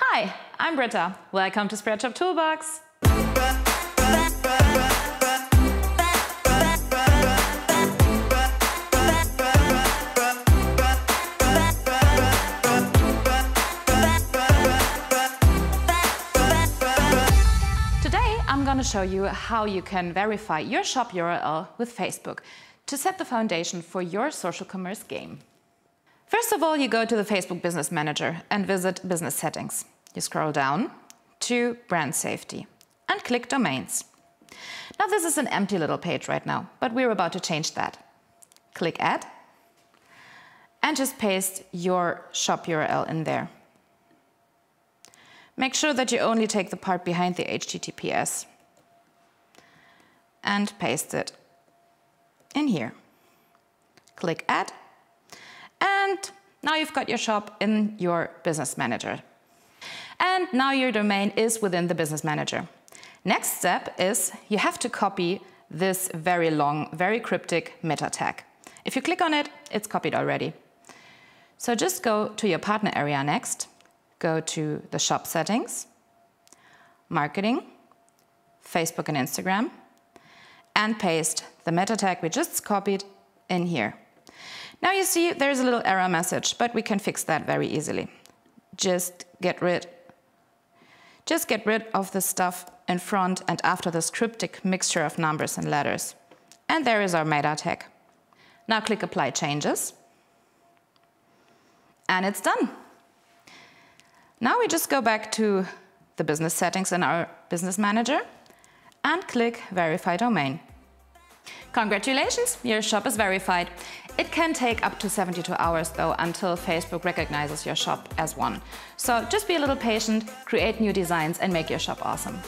Hi, I'm Britta. Welcome to Spreadshop Toolbox. Today I'm going to show you how you can verify your shop URL with Facebook to set the foundation for your social commerce game. First of all, you go to the Facebook Business Manager and visit Business Settings. You scroll down to Brand Safety and click Domains. Now this is an empty little page right now, but we're about to change that. Click Add and just paste your shop URL in there. Make sure that you only take the part behind the HTTPS and paste it in here. Click Add and now you've got your shop in your Business Manager. And now your domain is within the Business Manager. Next step is you have to copy this very long, very cryptic meta tag. If you click on it, it's copied already. So just go to your partner area next go to the shop settings, marketing, Facebook and Instagram, and paste the meta tag we just copied in here. Now you see there's a little error message, but we can fix that very easily. Just get rid just get rid of the stuff in front and after this cryptic mixture of numbers and letters. And there is our meta tag. Now click Apply Changes. And it's done. Now we just go back to the business settings in our business manager and click Verify Domain. Congratulations, your shop is verified. It can take up to 72 hours though until Facebook recognizes your shop as one. So just be a little patient, create new designs and make your shop awesome.